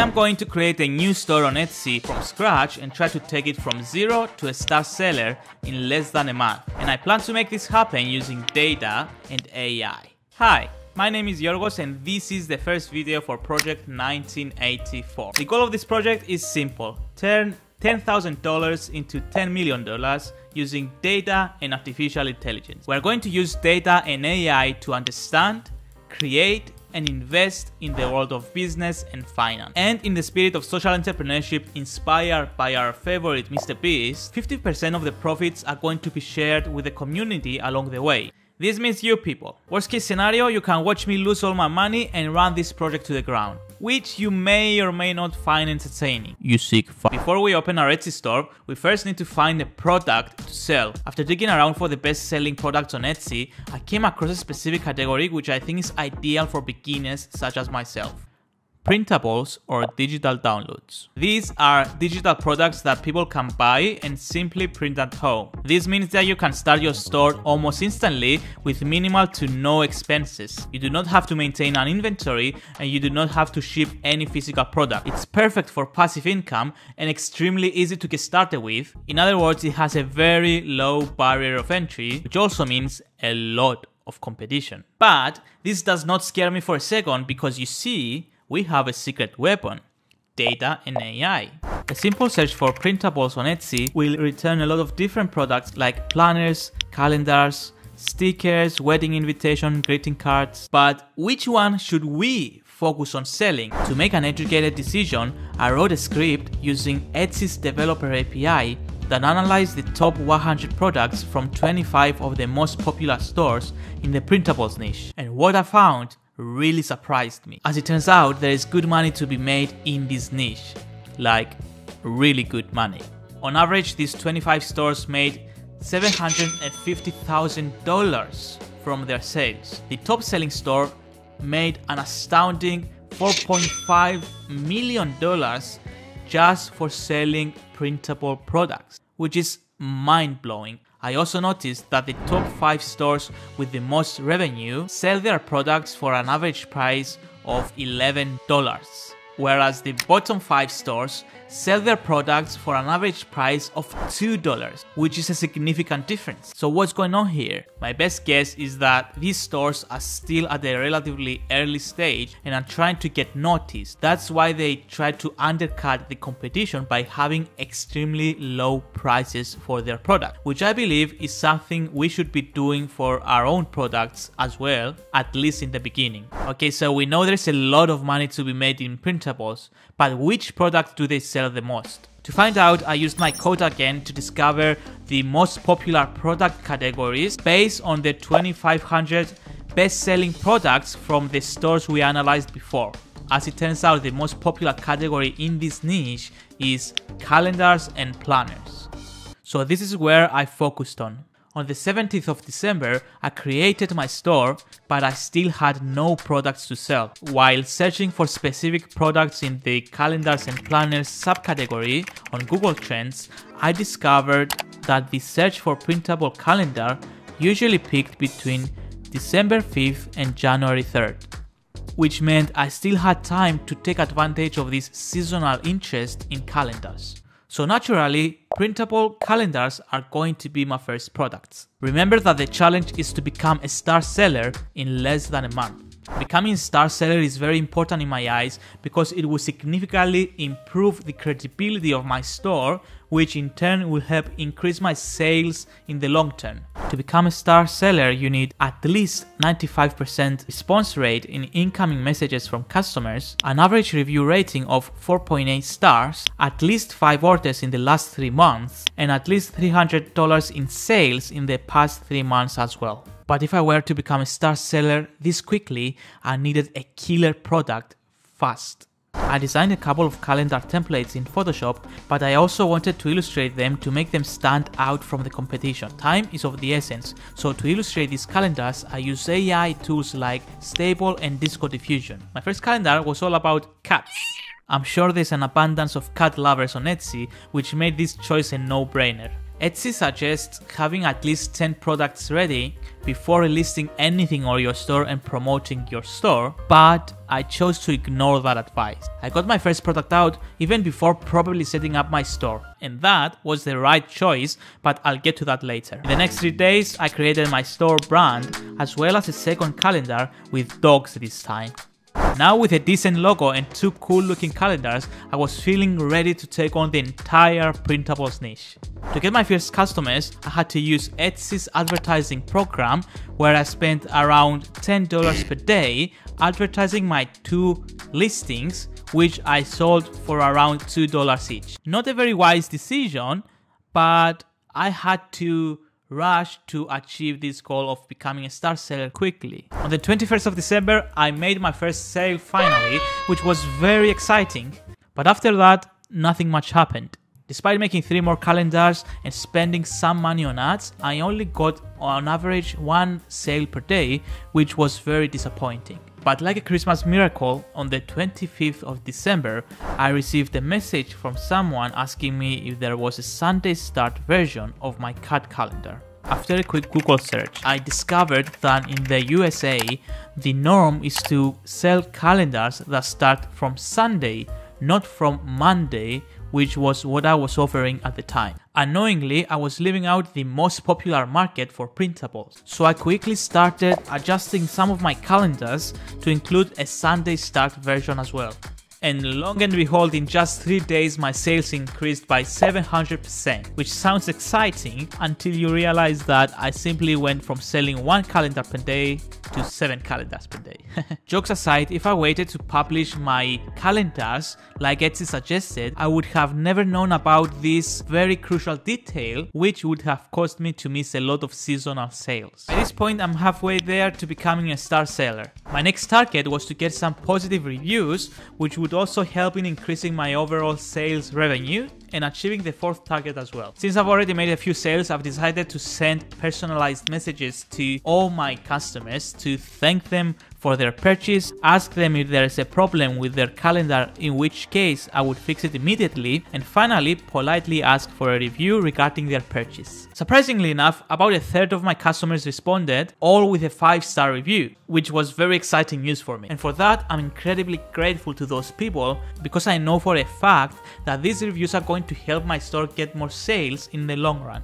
am going to create a new store on Etsy from scratch and try to take it from zero to a star seller in less than a month. And I plan to make this happen using data and AI. Hi, my name is Giorgos and this is the first video for Project 1984. The goal of this project is simple. Turn $10,000 into $10 million using data and artificial intelligence. We're going to use data and AI to understand, create, and invest in the world of business and finance. And in the spirit of social entrepreneurship inspired by our favorite Mr. Beast, 50% of the profits are going to be shared with the community along the way. This means you people. Worst case scenario, you can watch me lose all my money and run this project to the ground, which you may or may not find entertaining. You sick fuck. Before we open our Etsy store, we first need to find a product to sell. After digging around for the best selling products on Etsy, I came across a specific category which I think is ideal for beginners such as myself printables or digital downloads. These are digital products that people can buy and simply print at home. This means that you can start your store almost instantly with minimal to no expenses. You do not have to maintain an inventory and you do not have to ship any physical product. It's perfect for passive income and extremely easy to get started with. In other words, it has a very low barrier of entry, which also means a lot of competition. But this does not scare me for a second because you see, we have a secret weapon, data and AI. A simple search for printables on Etsy will return a lot of different products like planners, calendars, stickers, wedding invitation, greeting cards. But which one should we focus on selling? To make an educated decision, I wrote a script using Etsy's developer API that analyzed the top 100 products from 25 of the most popular stores in the printables niche. And what I found really surprised me. As it turns out, there is good money to be made in this niche. Like, really good money. On average, these 25 stores made $750,000 from their sales. The top selling store made an astounding $4.5 million just for selling printable products, which is mind blowing. I also noticed that the top 5 stores with the most revenue sell their products for an average price of $11 whereas the bottom 5 stores sell their products for an average price of $2, which is a significant difference. So what's going on here? My best guess is that these stores are still at a relatively early stage and are trying to get noticed. That's why they try to undercut the competition by having extremely low prices for their product, which I believe is something we should be doing for our own products as well, at least in the beginning. Okay, so we know there's a lot of money to be made in but which product do they sell the most? To find out, I used my code again to discover the most popular product categories based on the 2500 best-selling products from the stores we analyzed before. As it turns out, the most popular category in this niche is calendars and planners. So this is where I focused on. On the 17th of December, I created my store, but I still had no products to sell. While searching for specific products in the calendars and planners subcategory on Google Trends, I discovered that the search for printable calendar usually peaked between December 5th and January 3rd which meant I still had time to take advantage of this seasonal interest in calendars. So naturally, printable calendars are going to be my first products. Remember that the challenge is to become a star seller in less than a month. Becoming a star seller is very important in my eyes because it will significantly improve the credibility of my store, which in turn will help increase my sales in the long term. To become a star seller, you need at least 95% response rate in incoming messages from customers, an average review rating of 4.8 stars, at least 5 orders in the last 3 months, and at least $300 in sales in the past 3 months as well. But if I were to become a star seller this quickly, I needed a killer product fast. I designed a couple of calendar templates in Photoshop, but I also wanted to illustrate them to make them stand out from the competition. Time is of the essence, so to illustrate these calendars, I use AI tools like Stable and Disco Diffusion. My first calendar was all about cats. I'm sure there's an abundance of cat lovers on Etsy, which made this choice a no-brainer. Etsy suggests having at least 10 products ready before listing anything on your store and promoting your store, but I chose to ignore that advice. I got my first product out even before properly setting up my store, and that was the right choice, but I'll get to that later. In the next three days, I created my store brand as well as a second calendar with dogs this time. Now with a decent logo and two cool looking calendars, I was feeling ready to take on the entire printables niche. To get my first customers, I had to use Etsy's advertising program where I spent around $10 per day advertising my two listings which I sold for around $2 each. Not a very wise decision, but I had to rush to achieve this goal of becoming a star seller quickly. On the 21st of December, I made my first sale finally, which was very exciting. But after that, nothing much happened. Despite making three more calendars and spending some money on ads, I only got on average one sale per day, which was very disappointing. But like a Christmas miracle, on the 25th of December, I received a message from someone asking me if there was a Sunday start version of my cat calendar. After a quick Google search, I discovered that in the USA, the norm is to sell calendars that start from Sunday, not from Monday, which was what I was offering at the time. Unknowingly, I was leaving out the most popular market for printables, so I quickly started adjusting some of my calendars to include a Sunday start version as well. And long and behold, in just 3 days my sales increased by 700%, which sounds exciting until you realize that I simply went from selling 1 calendar per day to 7 calendars per day. Jokes aside, if I waited to publish my calendars like Etsy suggested, I would have never known about this very crucial detail, which would have caused me to miss a lot of seasonal sales. At this point, I'm halfway there to becoming a star seller. My next target was to get some positive reviews, which would also help in increasing my overall sales revenue and achieving the fourth target as well. Since I've already made a few sales, I've decided to send personalized messages to all my customers to thank them for their purchase, ask them if there is a problem with their calendar, in which case I would fix it immediately, and finally politely ask for a review regarding their purchase. Surprisingly enough, about a third of my customers responded, all with a 5 star review, which was very exciting news for me. And for that, I'm incredibly grateful to those people because I know for a fact that these reviews are going to help my store get more sales in the long run.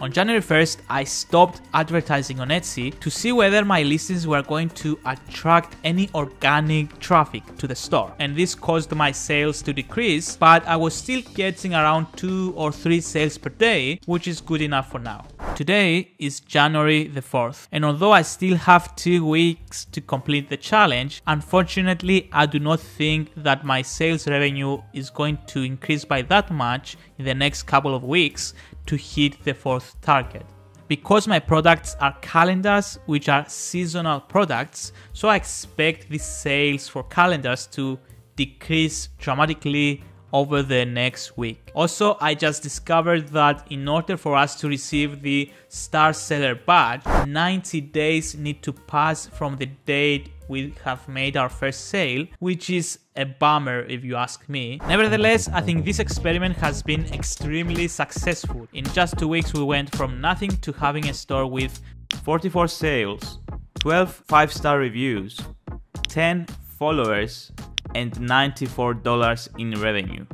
On January 1st, I stopped advertising on Etsy to see whether my listings were going to attract any organic traffic to the store. And this caused my sales to decrease, but I was still getting around 2 or 3 sales per day, which is good enough for now. Today is January the 4th, and although I still have 2 weeks to complete the challenge, unfortunately I do not think that my sales revenue is going to increase by that much in the next couple of weeks to hit the fourth target. Because my products are calendars, which are seasonal products, so I expect the sales for calendars to decrease dramatically over the next week. Also, I just discovered that in order for us to receive the Star Seller badge, 90 days need to pass from the date we have made our first sale, which is a bummer if you ask me. Nevertheless, I think this experiment has been extremely successful. In just two weeks, we went from nothing to having a store with 44 sales, 12 5 star reviews, 10 followers, and $94 in revenue.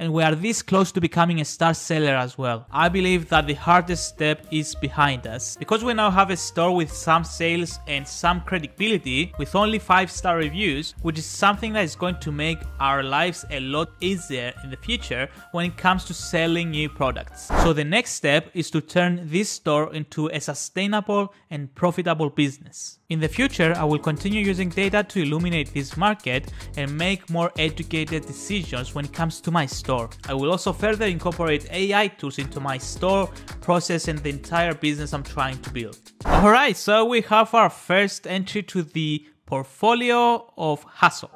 And we are this close to becoming a star seller as well. I believe that the hardest step is behind us. Because we now have a store with some sales and some credibility with only 5 star reviews, which is something that is going to make our lives a lot easier in the future when it comes to selling new products. So the next step is to turn this store into a sustainable and profitable business. In the future, I will continue using data to illuminate this market and make more educated decisions when it comes to my store. I will also further incorporate AI tools into my store, process, and the entire business I'm trying to build. Alright, so we have our first entry to the portfolio of hustles.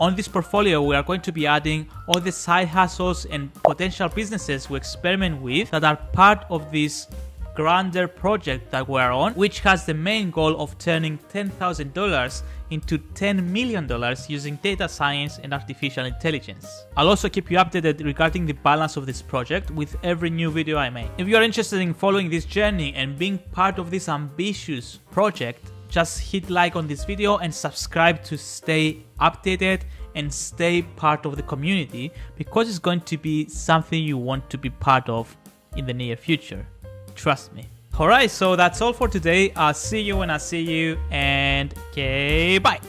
On this portfolio, we are going to be adding all the side hustles and potential businesses we experiment with that are part of this grander project that we're on, which has the main goal of turning $10,000 into $10 million using data science and artificial intelligence. I'll also keep you updated regarding the balance of this project with every new video I make. If you are interested in following this journey and being part of this ambitious project, just hit like on this video and subscribe to stay updated and stay part of the community because it's going to be something you want to be part of in the near future. Trust me. Alright, so that's all for today. I'll see you when I see you and okay, bye.